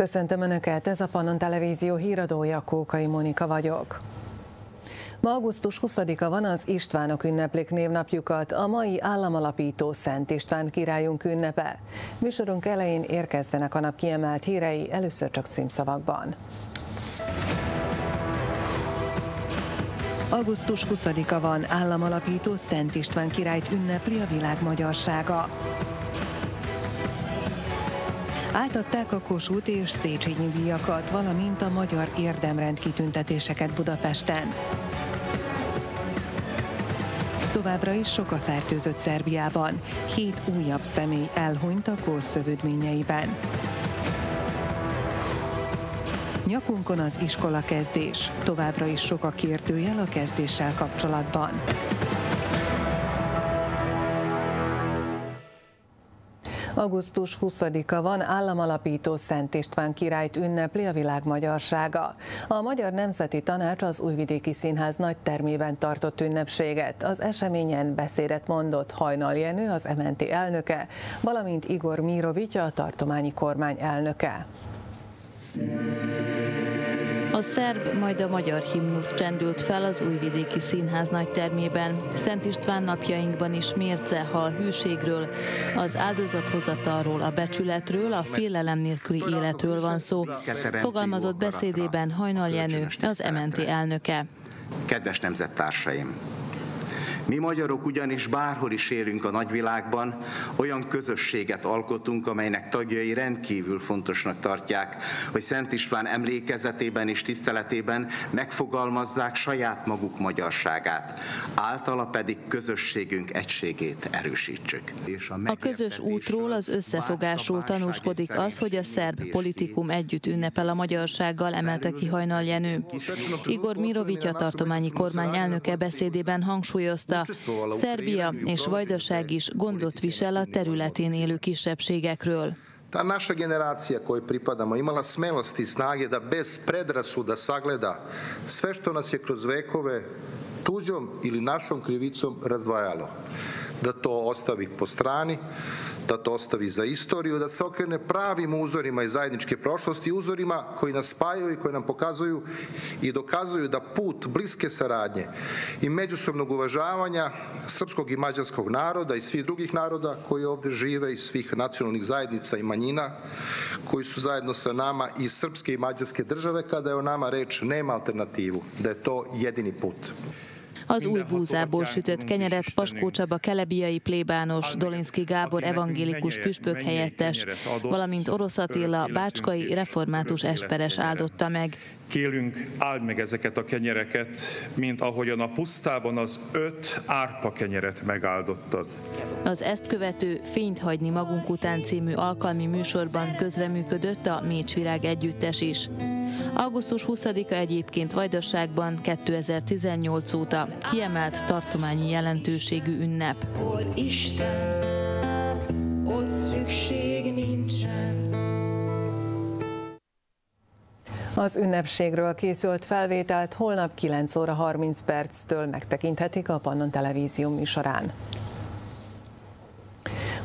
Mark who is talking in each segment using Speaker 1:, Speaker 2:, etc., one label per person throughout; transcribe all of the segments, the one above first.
Speaker 1: Köszöntöm Önöket, ez a Pannon Televízió híradója, Kókai Monika vagyok. Ma augusztus 20-a van, az Istvánok ünneplik névnapjukat, a mai államalapító Szent István királyunk ünnepe. Műsorunk elején érkezzenek a nap kiemelt hírei, először csak címszavakban. Augusztus 20-a van, államalapító Szent István királyt ünnepli a világ magyarsága. Átadták a Kossuth és Széchenyi díjakat, valamint a magyar érdemrend kitüntetéseket Budapesten. Továbbra is sok a fertőzött Szerbiában. Hét újabb személy elhunyt a korszövődményeiben. Nyakunkon az iskola kezdés. Továbbra is sok a kérdőjel a kezdéssel kapcsolatban. Augusztus 20-a van, államalapító Szent István királyt ünnepli a világ magyarsága. A Magyar Nemzeti Tanács az Újvidéki Színház nagy termében tartott ünnepséget. Az eseményen beszédet mondott Hajnal Jenő, az MNT elnöke, valamint Igor Mírovitya, a tartományi kormány elnöke.
Speaker 2: A szerb, majd a magyar himnusz csendült fel az Újvidéki Színház nagy termében. Szent István napjainkban is mérce, ha a hűségről, az áldozathozatalról, a becsületről, a félelem nélküli életről van szó. Fogalmazott beszédében Hajnal Jenő, az MNT elnöke.
Speaker 3: Kedves nemzettársaim! Mi magyarok ugyanis bárhol is élünk a nagyvilágban, olyan közösséget alkotunk, amelynek tagjai rendkívül fontosnak tartják, hogy Szent István emlékezetében és tiszteletében megfogalmazzák saját maguk magyarságát, általa pedig közösségünk egységét erősítsük.
Speaker 2: A közös útról, az összefogásról tanúskodik az, hogy a szerb politikum együtt ünnepel a magyarsággal, emelte ki Hajnal Jenő. Igor Mirovic, tartományi kormány elnöke beszédében hangsúlyozta, Szerbia és Vajdaság is gondot visel a területén élő kisebbségekről.
Speaker 4: Ta naša generacija kojoj pripadamo imala smelosti i snage da bez predrasuda sagleda sve što nas je kroz vekove tuđom ili našom krivicom razdvajalo. Da to ostavi po strani, da to ostavi za istoriju, da se okrene pravim uzorima iz zajedničke prošlosti, uzorima koji nas spajaju i koji nam pokazuju i dokazuju da put bliske saradnje i međusobnog uvažavanja srpskog i mađarskog naroda i svih drugih naroda koji ovde žive i svih nacionalnih zajednica i manjina koji su zajedno sa nama i srpske i mađarske države kada je o nama reč nema alternativu, da je to jedini put.
Speaker 2: Az új búzából sütött kenyeret Paskó Csaba kelebiai plébános, Dolinszki Gábor evangélikus püspök helyettes, valamint Orosz Attila bácskai református esperes áldotta meg.
Speaker 5: Kélünk, áld meg ezeket a kenyereket, mint ahogyan a pusztában az öt árpa kenyeret megáldottad.
Speaker 2: Az ezt követő Fényt hagyni magunk után című alkalmi műsorban közreműködött a Mécsvirág együttes is. Augusztus 20-a egyébként Vajdaságban 2018 óta kiemelt tartományi jelentőségű ünnep. Hol Isten, ott szükség
Speaker 1: nincsen. Az ünnepségről készült felvételt holnap 9 óra 30 perctől megtekinthetik a Pannon Televízió műsorán.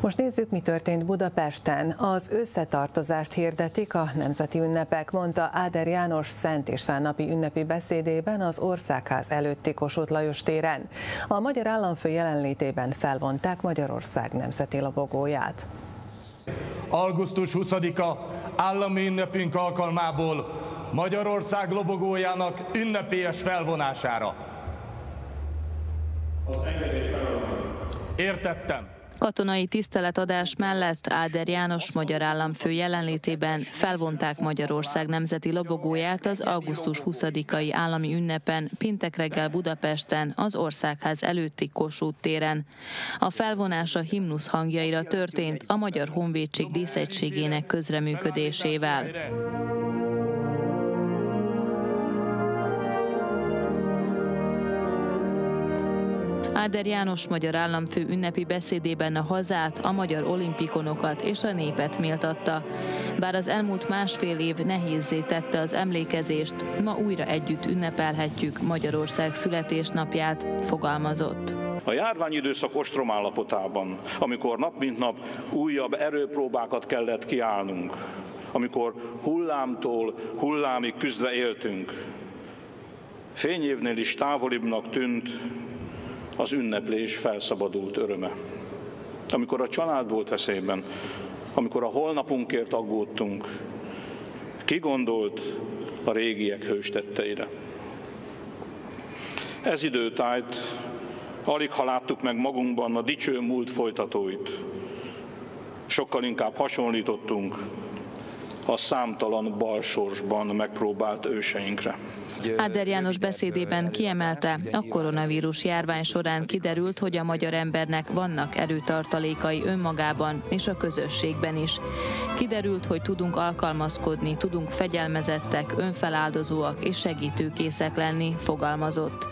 Speaker 1: Most nézzük, mi történt Budapesten. Az összetartozást hirdetik a nemzeti ünnepek, mondta Áder János Szent István napi ünnepi beszédében az Országház előtti Kossuth Lajos téren. A magyar államfő jelenlétében felvonták Magyarország nemzeti lobogóját.
Speaker 6: Augusztus 20-a állami ünnepünk alkalmából Magyarország lobogójának ünnepélyes felvonására. Értettem.
Speaker 2: Katonai tiszteletadás mellett Áder János magyar államfő jelenlétében felvonták Magyarország nemzeti lobogóját az augusztus 20-ai állami ünnepen péntek reggel Budapesten az Országház előtti Kossuth téren. A felvonás a himnusz hangjaira történt a Magyar Honvédség díszegységének közreműködésével. Áder János magyar államfő ünnepi beszédében a hazát, a magyar olimpikonokat és a népet méltatta. Bár az elmúlt másfél év nehézé tette az emlékezést, ma újra együtt ünnepelhetjük Magyarország születésnapját, fogalmazott.
Speaker 7: A járványidőszak ostromállapotában, amikor nap mint nap újabb erőpróbákat kellett kiállnunk, amikor hullámtól hullámig küzdve éltünk. Fényévnél is távolibbnak tűnt az ünneplés felszabadult öröme. Amikor a család volt veszélyben, amikor a holnapunkért aggódtunk, ki gondolt a régiek hőstetteire. Ez időtájt alig ha láttuk meg magunkban a dicső múlt folytatóit. Sokkal inkább hasonlítottunk a számtalan balsorsban megpróbált őseinkre.
Speaker 2: Áder János beszédében kiemelte, a koronavírus járvány során kiderült, hogy a magyar embernek vannak erőtartalékai önmagában és a közösségben is. Kiderült, hogy tudunk alkalmazkodni, tudunk fegyelmezettek, önfeláldozóak és segítőkészek lenni, fogalmazott.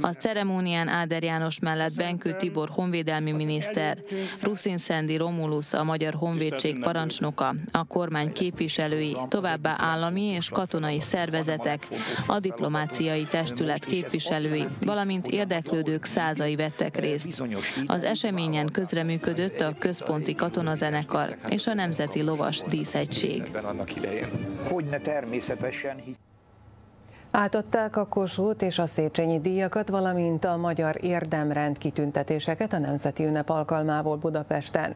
Speaker 2: A ceremónián Áder János mellett Benkő Tibor honvédelmi miniszter, Ruszin Szendi Romulus, a Magyar Honvédség parancsnoka, a kormány képviselői, továbbá állami és katonai szervezetek, a diplomáciai testület képviselői, valamint érdeklődők százai vettek részt. Az eseményen közreműködött a Központi Katonazenekar és a Nemzeti Lovas Díszegység.
Speaker 8: Hogy ne természetesen,
Speaker 1: Átadták a Kossuth és a Széchenyi díjakat, valamint a Magyar Érdemrend kitüntetéseket a Nemzeti Ünnep alkalmából Budapesten.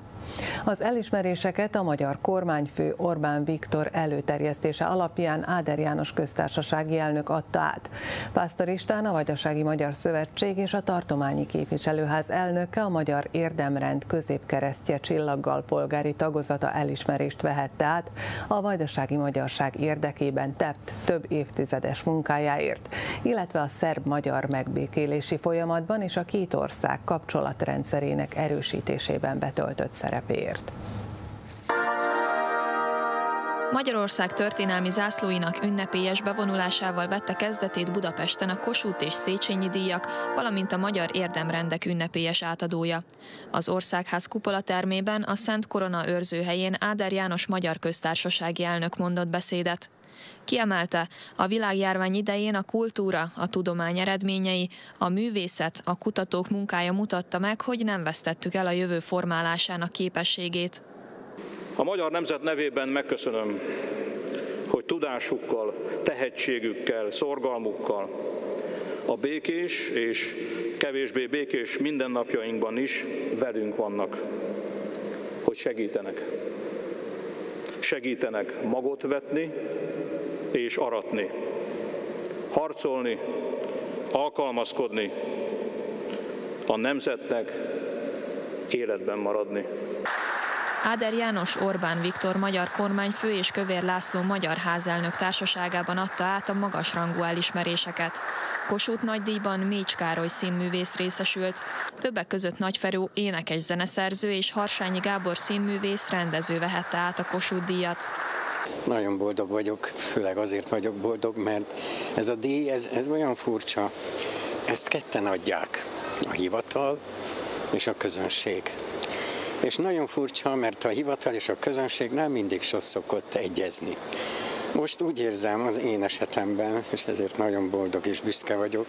Speaker 1: Az elismeréseket a magyar kormányfő Orbán Viktor előterjesztése alapján Áder János köztársasági elnök adta át. Pásztor István, a Vajdasági Magyar Szövetség és a Tartományi Képviselőház elnöke a Magyar Érdemrend középkeresztje csillaggal polgári tagozata elismerést vehette át a vajdasági magyarság érdekében tett több évtizedes munkáját munkájáért, illetve a szerb-magyar megbékélési folyamatban és a két ország kapcsolatrendszerének erősítésében betöltött szerepéért.
Speaker 9: Magyarország történelmi zászlóinak ünnepélyes bevonulásával vette kezdetét Budapesten a Kossuth és Széchenyi díjak, valamint a Magyar Érdemrendek ünnepélyes átadója. Az Országház kupola termében a Szent Korona őrzőhelyén Áder János Magyar Köztársasági elnök mondott beszédet. Kiemelte, a világjárvány idején a kultúra, a tudomány eredményei, a művészet, a kutatók munkája mutatta meg, hogy nem vesztettük el a jövő formálásának képességét.
Speaker 7: A magyar nemzet nevében megköszönöm, hogy tudásukkal, tehetségükkel, szorgalmukkal, a békés és kevésbé békés mindennapjainkban is velünk vannak, hogy segítenek. Segítenek magot vetni, és aratni, harcolni, alkalmazkodni, a nemzetnek életben maradni.
Speaker 9: Áder János Orbán Viktor magyar kormányfő és Kövér László magyar házelnök társaságában adta át a magasrangú elismeréseket. Kossuth nagydíjban Mécs Károly színművész részesült, többek között Nagyferó énekes zeneszerző és Harsányi Gábor színművész rendező vehette át a Kossuth díjat.
Speaker 10: Nagyon boldog vagyok, főleg azért vagyok boldog, mert ez a díj, ez, ez olyan furcsa, ezt ketten adják, a hivatal és a közönség. És nagyon furcsa, mert a hivatal és a közönség nem mindig szokott egyezni. Most úgy érzem az én esetemben, és ezért nagyon boldog és büszke vagyok,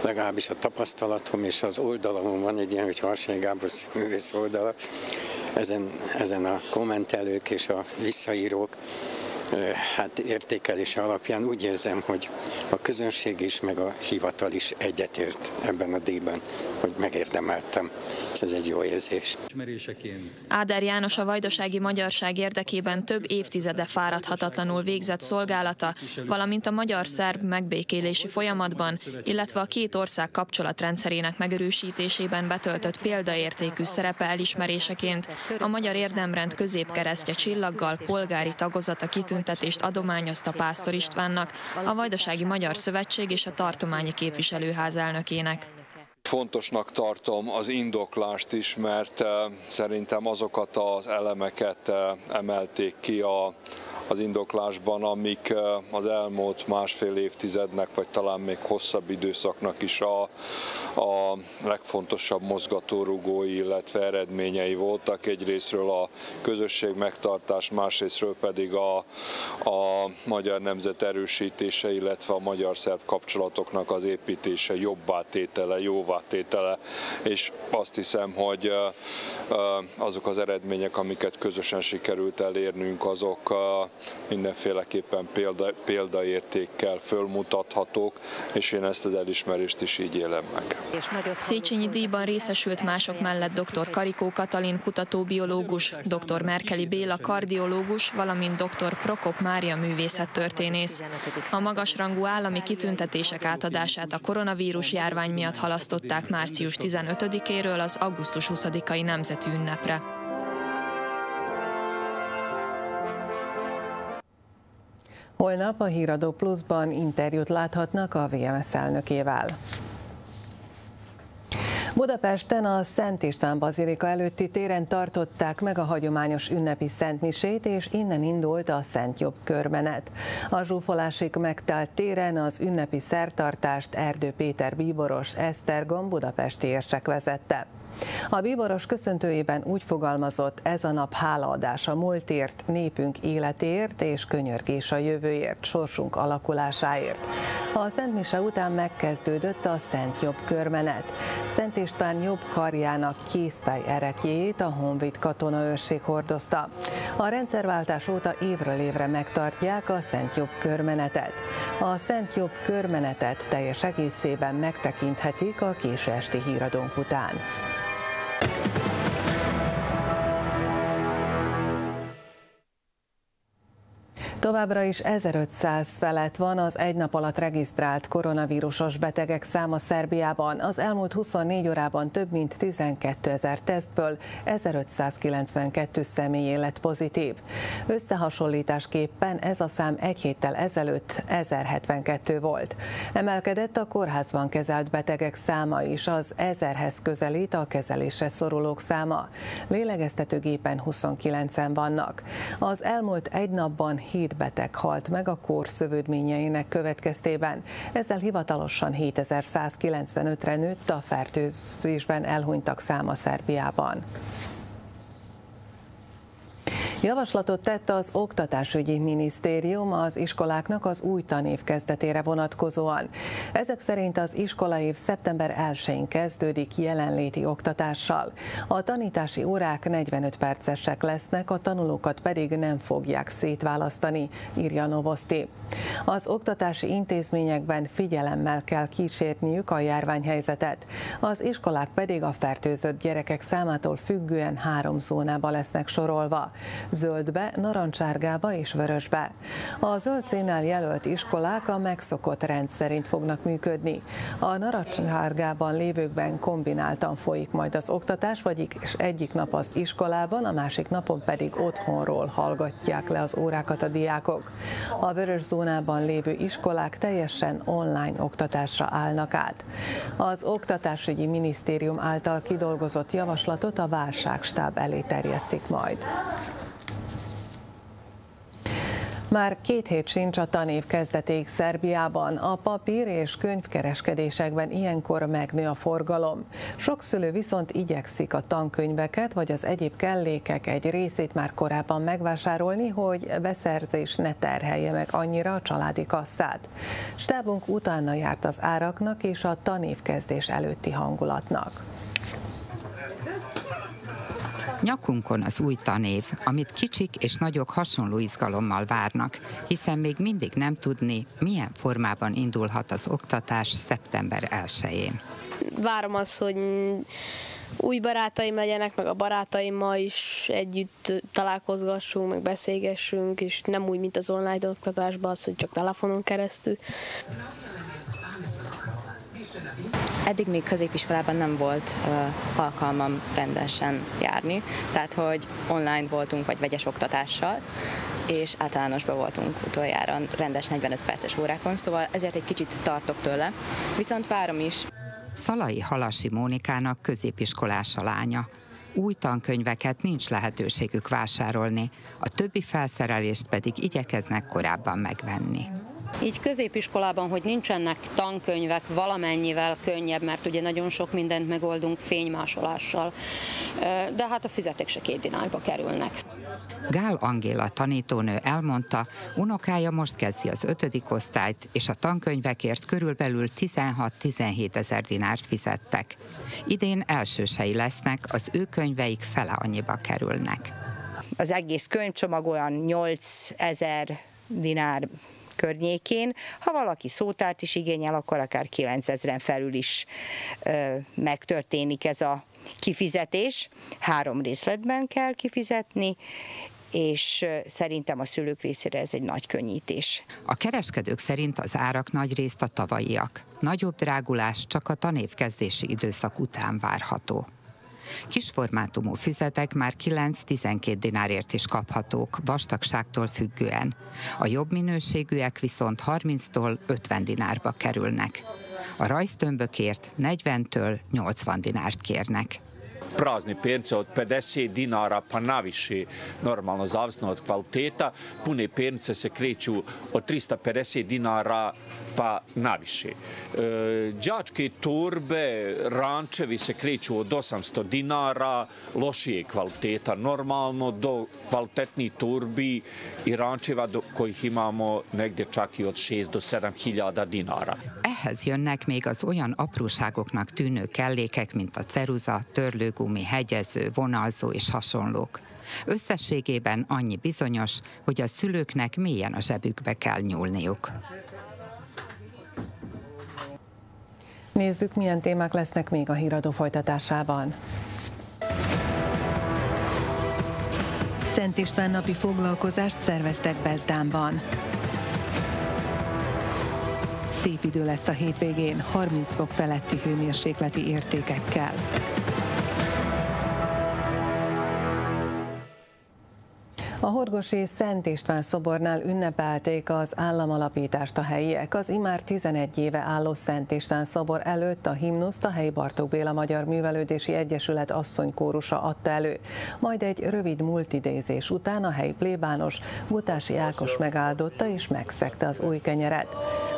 Speaker 10: legalábbis a tapasztalatom és az oldalamon van egy ilyen, hogy Harsai Gábor művész oldala, ezen, ezen a kommentelők és a visszaírók hát értékelése alapján úgy érzem, hogy a közönség is, meg a hivatal is egyetért ebben a díjban, hogy megérdemeltem, és ez egy jó érzés.
Speaker 9: Áder János a vajdasági magyarság érdekében több évtizede fáradhatatlanul végzett szolgálata, valamint a magyar-szerb megbékélési folyamatban, illetve a két ország kapcsolatrendszerének megerősítésében betöltött példaértékű szerepe elismeréseként a Magyar Érdemrend középkeresztje csillaggal polgári tagozata kitűnt kitüntetést adományozta Pásztor Istvánnak, a Vajdasági Magyar Szövetség és a Tartományi Képviselőház elnökének.
Speaker 11: Fontosnak tartom az indoklást is, mert eh, szerintem azokat az elemeket eh, emelték ki a az indoklásban, amik az elmúlt másfél évtizednek, vagy talán még hosszabb időszaknak is a, a legfontosabb mozgatórugói, illetve eredményei voltak. Egyrésztről a közösség megtartás, másrésztről pedig a, a magyar nemzet erősítése, illetve a magyar-szerb kapcsolatoknak az építése, jobbá tétele, jóvá tétele, és azt hiszem, hogy azok az eredmények, amiket közösen sikerült elérnünk, azok mindenféleképpen példa, példaértékkel fölmutathatók, és én ezt az elismerést is így élem meg.
Speaker 9: Széchenyi díjban részesült mások mellett dr. Karikó Katalin kutatóbiológus, dr. Merkeli Béla kardiológus, valamint dr. Prokop Mária művészettörténész. A magasrangú állami kitüntetések átadását a koronavírus járvány miatt halasztották március 15-éről az augusztus 20-ai nemzeti ünnepre.
Speaker 1: Holnap a Híradó Pluszban interjút láthatnak a VMS elnökével. Budapesten a Szent István Bazilika előtti téren tartották meg a hagyományos ünnepi szentmisét, és innen indult a Szent Jobb körmenet. A zsúfolásig megtelt téren az ünnepi szertartást Erdő Péter Bíboros Esztergom budapesti érsek vezette. A bíboros köszöntőjében úgy fogalmazott, ez a nap hálaadás a múltért, népünk életért és könyörgés a jövőért, sorsunk alakulásáért. A Szent Mise után megkezdődött a Szent Jobb körmenet. Szent István jobb karjának készfej erekjét a Honvéd katonaőrség hordozta. A rendszerváltás óta évről évre megtartják a Szent Jobb körmenetet. A Szent Jobb körmenetet teljes egészében megtekinthetik a késő esti híradónk után. Továbbra is 1500 felett van az egy nap alatt regisztrált koronavírusos betegek száma Szerbiában. Az elmúlt 24 órában több mint 12 ezer tesztből 1592 személy lett pozitív. Összehasonlításképpen ez a szám egy héttel ezelőtt 1072 volt. Emelkedett a kórházban kezelt betegek száma is, az 1000-hez közelít a kezelésre szorulók száma. Lélegeztetőgépen 29-en vannak. Az elmúlt egy napban 7 beteg halt meg a kór szövődményeinek következtében. Ezzel hivatalosan 7195-re nőtt a fertőzésben elhunytak száma Szerbiában. Javaslatot tett az Oktatásügyi Minisztérium az iskoláknak az új tanév kezdetére vonatkozóan. Ezek szerint az iskolaév szeptember 1-én kezdődik jelenléti oktatással. A tanítási órák 45 percesek lesznek, a tanulókat pedig nem fogják szétválasztani, írja Novosti. Az oktatási intézményekben figyelemmel kell kísérniük a járványhelyzetet. Az iskolák pedig a fertőzött gyerekek számától függően három zónába lesznek sorolva zöldbe, narancsárgába és vörösbe. A zöld színnel jelölt iskolák a megszokott rend szerint fognak működni. A narancsárgában lévőkben kombináltan folyik majd az oktatás, vagyis egyik nap az iskolában, a másik napon pedig otthonról hallgatják le az órákat a diákok. A vörös zónában lévő iskolák teljesen online oktatásra állnak át. Az Oktatásügyi Minisztérium által kidolgozott javaslatot a válságstáb elé terjesztik majd. Már két hét sincs a tanév kezdeték Szerbiában. A papír és könyvkereskedésekben ilyenkor megnő a forgalom. Sok szülő viszont igyekszik a tankönyveket vagy az egyéb kellékek egy részét már korábban megvásárolni, hogy beszerzés ne terhelje meg annyira a családi kasszát. Stábunk utána járt az áraknak és a tanévkezdés előtti hangulatnak.
Speaker 12: Nyakunkon az új tanév, amit kicsik és nagyok hasonló izgalommal várnak, hiszen még mindig nem tudni, milyen formában indulhat az oktatás szeptember 1-én.
Speaker 13: Várom azt, hogy új barátaim legyenek, meg a barátaimmal is együtt találkozgassunk, meg beszélgessünk, és nem úgy, mint az online oktatásban, az, hogy csak telefonon keresztül.
Speaker 14: Eddig még középiskolában nem volt uh, alkalmam rendesen járni, tehát hogy online voltunk, vagy vegyes oktatással, és általánosban voltunk utoljára rendes 45 perces órákon, szóval ezért egy kicsit tartok tőle, viszont várom is.
Speaker 12: Szalai Halasi Mónikának középiskolás a lánya. Új tankönyveket nincs lehetőségük vásárolni, a többi felszerelést pedig igyekeznek korábban megvenni.
Speaker 15: Így középiskolában, hogy nincsenek tankönyvek, valamennyivel könnyebb, mert ugye nagyon sok mindent megoldunk fénymásolással, de hát a fizeték se két dinárba kerülnek.
Speaker 12: Gál Angéla tanítónő elmondta, unokája most kezdi az ötödik osztályt, és a tankönyvekért körülbelül 16-17 ezer dinárt fizettek. Idén elsősei lesznek, az ő könyveik fele annyiba kerülnek
Speaker 16: az egész könyvcsomag olyan 8000 dinár környékén. Ha valaki szótárt is igényel, akkor akár 9000-en felül is ö, megtörténik ez a kifizetés. Három részletben kell kifizetni, és szerintem a szülők részére ez egy nagy könnyítés.
Speaker 12: A kereskedők szerint az árak nagy részt a tavalyiak. Nagyobb drágulás csak a tanévkezdési időszak után várható. Kisformátumú füzetek már 9-12 dinárért is kaphatók, vastagságtól függően. A jobb minőségűek viszont 30-tól 50 dinárba kerülnek. A rajztömbökért 40-től 80 dinárt kérnek
Speaker 17: prazni pernice od 50 dinara pa naviše, normalno zavisno od kvaliteta. Pune pernice se kreću od 350 dinara pa naviše. E, đačke torbe, rančevi se kreću od 800 dinara, lošije kvaliteta normalno, do kvalitetnih torbi i rančeva do kojih imamo negdje čak i od 6 do 7 hiljada dinara.
Speaker 12: Ehhez jönnek még az olyan apróságoknak tűnő kellékek, mint a ceruza, törlőgumi, hegyező, vonalzó és hasonlók. Összességében annyi bizonyos, hogy a szülőknek mélyen a zsebükbe kell nyúlniuk.
Speaker 1: Nézzük, milyen témák lesznek még a híradó folytatásában. Szent István napi foglalkozást szerveztek Bezdánban. Szép idő lesz a hétvégén, 30 fok feletti hőmérsékleti értékekkel. A Horgosi Szent István szobornál ünnepelték az államalapítást a helyiek. Az imár 11 éve álló Szent István szobor előtt a himnuszt a helyi Bartók Béla Magyar Művelődési Egyesület asszonykórusa adta elő. Majd egy rövid multidézés után a helyi plébános Gutási Ákos megáldotta és megszegte az új kenyeret.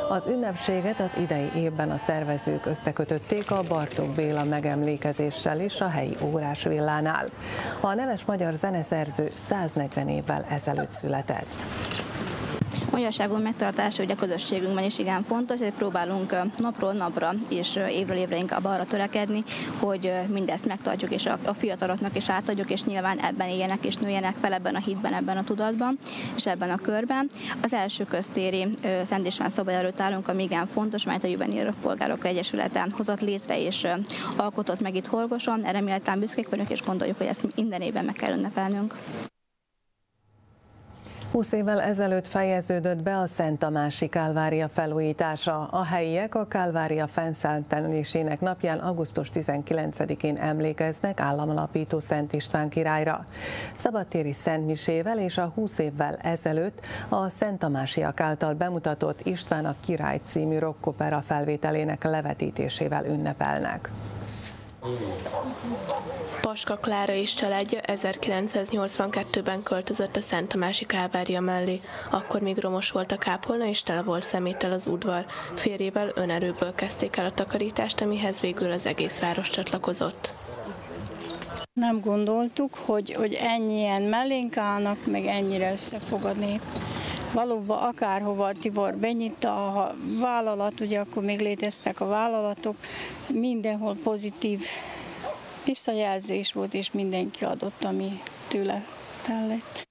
Speaker 1: Az ünnepséget az idei évben a szervezők összekötötték a Bartók Béla megemlékezéssel is a helyi órás villánál. A neves magyar zeneszerző 140 évvel ezelőtt született
Speaker 18: magyarságunk megtartása ugye a közösségünkben is igen fontos, ezért próbálunk napról napra és évről évre inkább arra törekedni, hogy mindezt megtartjuk és a fiataloknak is átadjuk, és nyilván ebben éljenek és nőjenek fel ebben a hitben, ebben a tudatban és ebben a körben. Az első köztéri Szent István szoba előtt állunk, ami igen fontos, mert a Jöveni Polgárok Egyesülete hozott létre és alkotott meg itt Horgoson. Erre méltán büszkék vagyunk, és gondoljuk, hogy ezt minden évben meg kell ünnepelnünk.
Speaker 1: 20 évvel ezelőtt fejeződött be a Szent Tamási Kálvária felújítása. A helyiek a Kálvária fennszentelésének napján augusztus 19-én emlékeznek államalapító Szent István királyra. Szabadtéri Szent Misével és a 20 évvel ezelőtt a Szent Tamásiak által bemutatott István a király című rockopera felvételének levetítésével ünnepelnek.
Speaker 19: Paska Klára és családja 1982-ben költözött a Szent Tamási Kálvária mellé. Akkor még romos volt a kápolna, és tele volt szeméttel az udvar. Férjével önerőből kezdték el a takarítást, amihez végül az egész város csatlakozott.
Speaker 20: Nem gondoltuk, hogy, hogy ennyien mellénk állnak, meg ennyire összefog a valóban akárhova Tibor benyitta a vállalat, ugye akkor még léteztek a vállalatok, mindenhol pozitív visszajelzés volt, és mindenki adott, ami tőle tellett.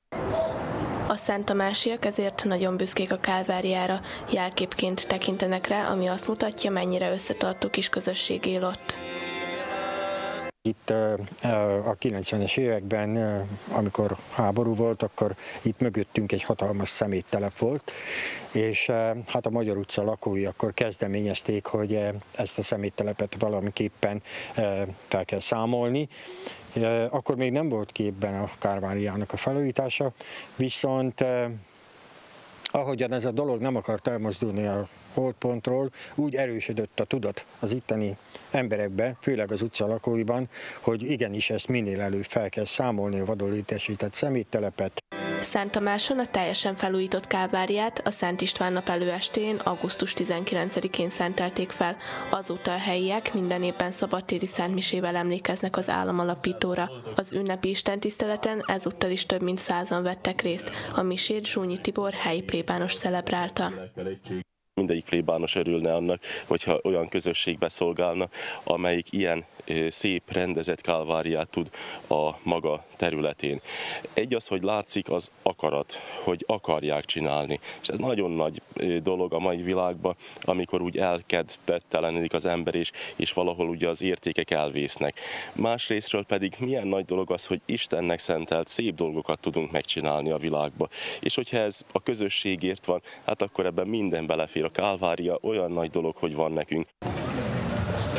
Speaker 19: A Szent Tamásiak ezért nagyon büszkék a kálváriára, jelképként tekintenek rá, ami azt mutatja, mennyire összetartó kis közösség él ott.
Speaker 21: Itt a 90-es években, amikor háború volt, akkor itt mögöttünk egy hatalmas szeméttelep volt, és hát a Magyar utca lakói akkor kezdeményezték, hogy ezt a szeméttelepet valamiképpen fel kell számolni. Akkor még nem volt képben a Kárváriának a felújítása, viszont ahogyan ez a dolog nem akart elmozdulni a holdpontról, úgy erősödött a tudat az itteni emberekbe, főleg az utca lakóiban, hogy igenis ezt minél előbb fel kell számolni a vadonlétesített szeméttelepet.
Speaker 19: Szent Tamáson a teljesen felújított káváriát a Szent István nap előestén, augusztus 19-én szentelték fel. Azóta a helyiek minden évben szabadtéri szentmisével emlékeznek az államalapítóra. Az ünnepi istentiszteleten ezúttal is több mint százan vettek részt. A misét Zsúnyi Tibor helyi plébános celebrálta
Speaker 22: mindegyik plébános örülne annak, hogyha olyan közösségbe szolgálna, amelyik ilyen szép, rendezett kálváriát tud a maga területén. Egy az, hogy látszik az akarat, hogy akarják csinálni. És ez nagyon nagy dolog a mai világban, amikor úgy elkedtettelenedik az ember, és, és valahol ugye az értékek elvésznek. Másrésztről pedig milyen nagy dolog az, hogy Istennek szentelt szép dolgokat tudunk megcsinálni a világba. És hogyha ez a közösségért van, hát akkor ebben minden belefér. A kálvária olyan nagy dolog, hogy van nekünk.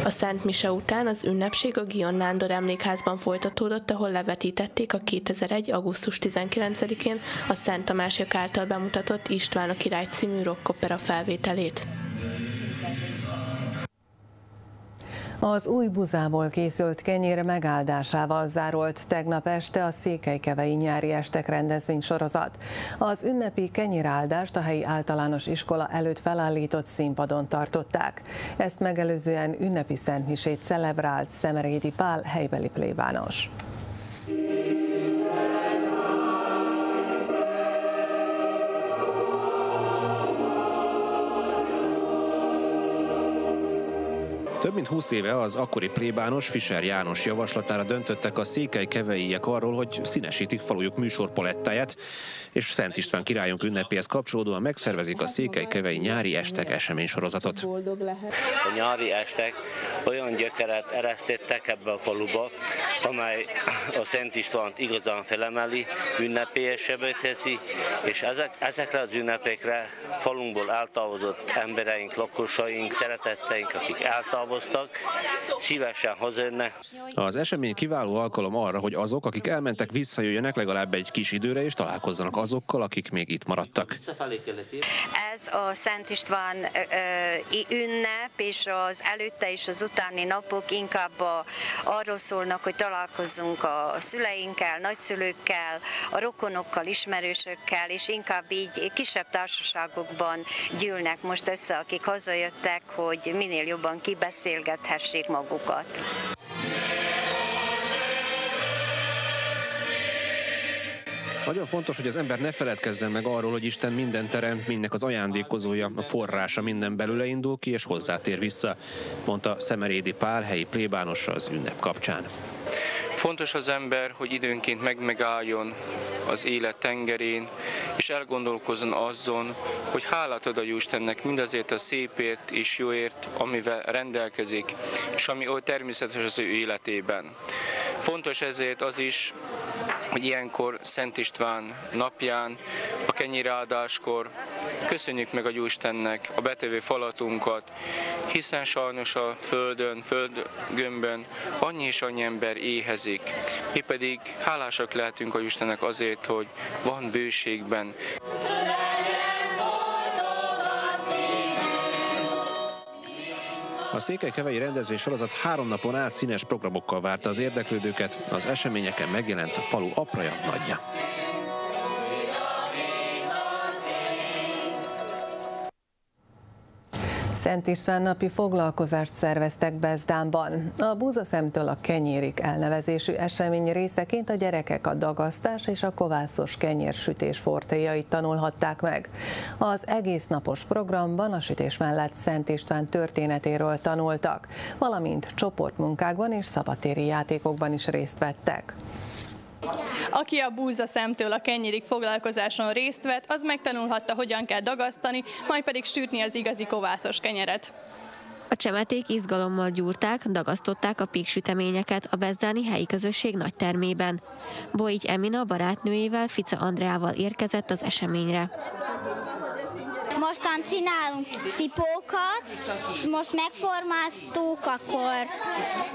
Speaker 19: A Szent Mise után az ünnepség a Gion Nándor emlékházban folytatódott, ahol levetítették a 2001. augusztus 19-én a Szent Tamásiak által bemutatott István a király című rockopera felvételét.
Speaker 1: Az új buzából készült kenyér megáldásával zárolt tegnap este a Székelykevei nyári estek rendezvény sorozat. Az ünnepi kenyéráldást a helyi általános iskola előtt felállított színpadon tartották. Ezt megelőzően ünnepi szentmisét celebrált Szemerédi Pál helybeli plébános.
Speaker 23: Több mint 20 éve az akkori plébános Fischer János javaslatára döntöttek a székely keveiek arról, hogy színesítik falujuk műsorpalettáját, és Szent István királyunk ünnepéhez kapcsolódóan megszervezik a székely kevei nyári estek eseménysorozatot.
Speaker 24: A nyári estek olyan gyökeret eresztettek ebbe a faluba, amely a Szent Istvánt igazán felemeli, ünnepélyesebbé teszi, és ezek, ezekre az ünnepekre falunkból eltávozott embereink, lakosaink, szeretetteink, akik eltávoztak, távoztak, szívesen hazajönnek.
Speaker 23: Az esemény kiváló alkalom arra, hogy azok, akik elmentek, visszajöjjenek legalább egy kis időre, és találkozzanak azokkal, akik még itt maradtak.
Speaker 25: Ez a Szent István ünnep, és az előtte és az utáni napok inkább arról szólnak, hogy találkozzunk a szüleinkkel, nagyszülőkkel, a rokonokkal, ismerősökkel, és inkább így kisebb társaságokban gyűlnek most össze, akik hazajöttek, hogy minél jobban kibeszélnek beszélgethessék magukat.
Speaker 23: Nagyon fontos, hogy az ember ne feledkezzen meg arról, hogy Isten minden terem, mindnek az ajándékozója, a forrása minden belőle indul ki, és hozzátér vissza, mondta Szemerédi Pál, helyi plébános az ünnep kapcsán.
Speaker 26: Fontos az ember, hogy időnként megmegálljon az élet tengerén, és elgondolkozzon azon, hogy hálát ad a Istennek mindazért a szépért és jóért, amivel rendelkezik, és ami oly természetes az ő életében. Fontos ezért az is, hogy ilyenkor Szent István napján, a kenyiráldáskor köszönjük meg a Jóistennek a betevő falatunkat, hiszen sajnos a földön, földgömbön annyi és annyi ember éhezik. Mi pedig hálásak lehetünk a Jóistennek azért, hogy van bőségben.
Speaker 23: A Székelykevei rendezvény sorozat három napon át színes programokkal várta az érdeklődőket, az eseményeken megjelent a falu apraja nagyja.
Speaker 1: Szent István napi foglalkozást szerveztek Bezdánban. A búzaszemtől a kenyérik elnevezésű esemény részeként a gyerekek a dagasztás és a kovászos kenyérsütés fortéjait tanulhatták meg. Az egész napos programban a sütés mellett Szent István történetéről tanultak, valamint csoportmunkákban és szabatéri játékokban is részt vettek.
Speaker 27: Aki a búza szemtől a kenyérig foglalkozáson részt vett, az megtanulhatta, hogyan kell dagasztani, majd pedig sütni az igazi kovászos kenyeret.
Speaker 28: A csemeték izgalommal gyúrták, dagasztották a péksüteményeket a bezdáni helyi közösség nagy termében. Boigy Emina barátnőjével, Fica Andreával érkezett az eseményre.
Speaker 29: Mostan csinálunk cipókat, most megformáztuk, akkor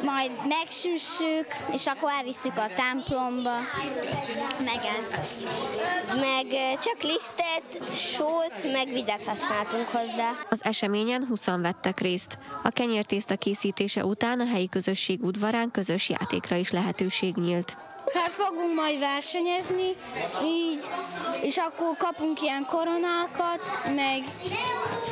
Speaker 29: majd megsüssük, és akkor elviszük a templomba. Meg ez. Meg csak lisztet, sót, meg vizet használtunk hozzá.
Speaker 28: Az eseményen 20 vettek részt. A kenyértészta készítése után a helyi közösség udvarán közös játékra is lehetőség nyílt.
Speaker 29: Hát fogunk majd versenyezni, így, és akkor kapunk ilyen koronákat, meg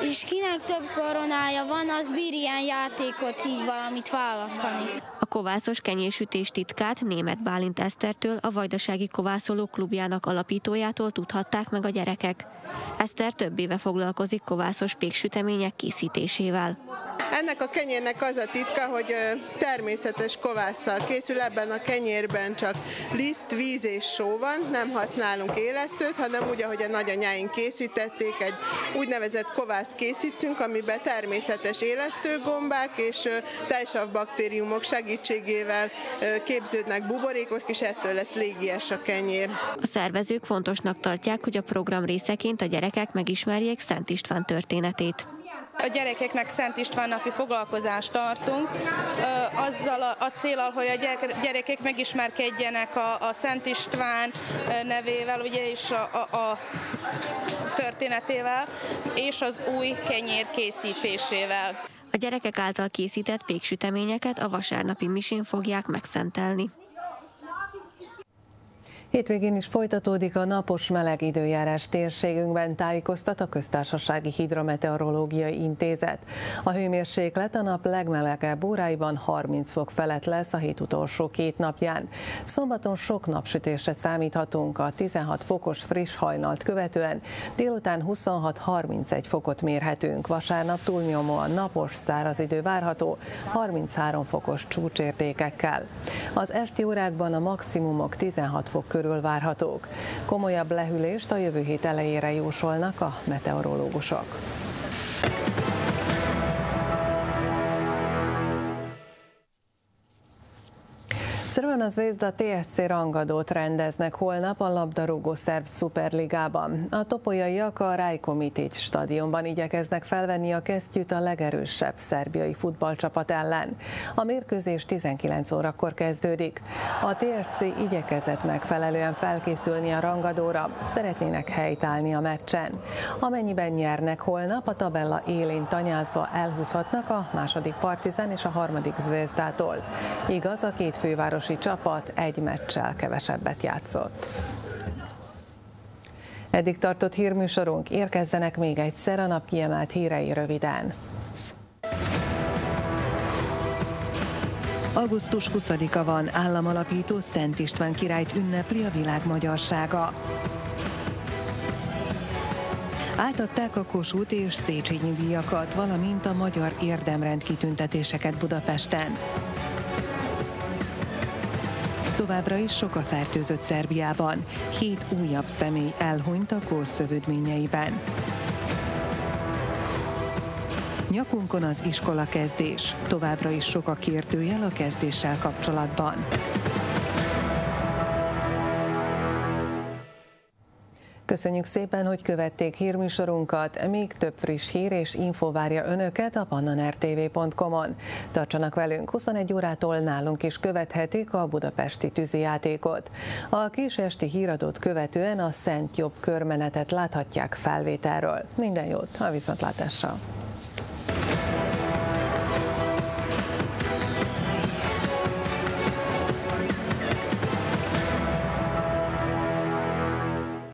Speaker 29: és kinek több koronája van, az bír ilyen játékot így valamit választani.
Speaker 28: A kovászos kenyérsütés titkát német Bálint Esztertől, a Vajdasági Kovászoló klubjának alapítójától tudhatták meg a gyerekek. Eszter több éve foglalkozik kovászos péksütemények készítésével.
Speaker 30: Ennek a kenyérnek az a titka, hogy természetes kovásszal készül, ebben a kenyérben csak liszt, víz és só van, nem használunk élesztőt, hanem úgy, ahogy a nagyanyáink készítették, egy úgynevezett kovászt készítünk, amiben természetes élesztőgombák és tejsav baktériumok segítségével képződnek buborékok, és ettől lesz légies a kenyér.
Speaker 28: A szervezők fontosnak tartják, hogy a program részeként a gyerekek megismerjék Szent István történetét.
Speaker 31: A gyerekeknek Szent István napi foglalkozást tartunk, azzal a, célal, hogy a gyerekek megismerkedjenek a, a Szent István nevével, ugye, és a, a, a történetével, és az új kenyér készítésével.
Speaker 28: A gyerekek által készített péksüteményeket a vasárnapi misén fogják megszentelni.
Speaker 1: Hétvégén is folytatódik a napos meleg időjárás térségünkben, tájékoztat a Köztársasági Hidrometeorológiai Intézet. A hőmérséklet a nap legmelegebb óráiban 30 fok felett lesz a hét utolsó két napján. Szombaton sok napsütésre számíthatunk a 16 fokos friss hajnalt követően, délután 26-31 fokot mérhetünk. Vasárnap túlnyomóan napos, száraz idő várható, 33 fokos csúcsértékekkel. Az esti órákban a maximumok 16 fok körül körül várhatók. Komolyabb lehűlést a jövő hét elejére jósolnak a meteorológusok. Crvena Zvezda TSC rangadót rendeznek holnap a labdarúgó szerb szuperligában. A topolyaiak a Rajko Mitic stadionban igyekeznek felvenni a kesztyűt a legerősebb szerbiai futballcsapat ellen. A mérkőzés 19 órakor kezdődik. A TSC igyekezett megfelelően felkészülni a rangadóra, szeretnének helytállni a meccsen. Amennyiben nyernek holnap, a tabella élén tanyázva elhúzhatnak a második Partizán és a harmadik Zvezdától. Igaz, a két főváros városi csapat egy meccsel kevesebbet játszott. Eddig tartott hírműsorunk, érkezzenek még egyszer a nap kiemelt hírei röviden. Augusztus 20-a van, államalapító Szent István királyt ünnepli a világ magyarsága. Átadták a Kossuth és Széchenyi díjakat, valamint a magyar érdemrend kitüntetéseket Budapesten. Továbbra is sok a fertőzött Szerbiában. Hét újabb személy elhunyt a korszövődményeiben. Nyakunkon az iskola kezdés. Továbbra is sok a kérdőjel a kezdéssel kapcsolatban. Köszönjük szépen, hogy követték hírműsorunkat. Még több friss hír és info várja Önöket a pannanrtv.com-on. Tartsanak velünk 21 órától nálunk is követhetik a budapesti tűzijátékot. A késesti híradót követően a Szent Jobb körmenetet láthatják felvételről. Minden jót a viszontlátásra!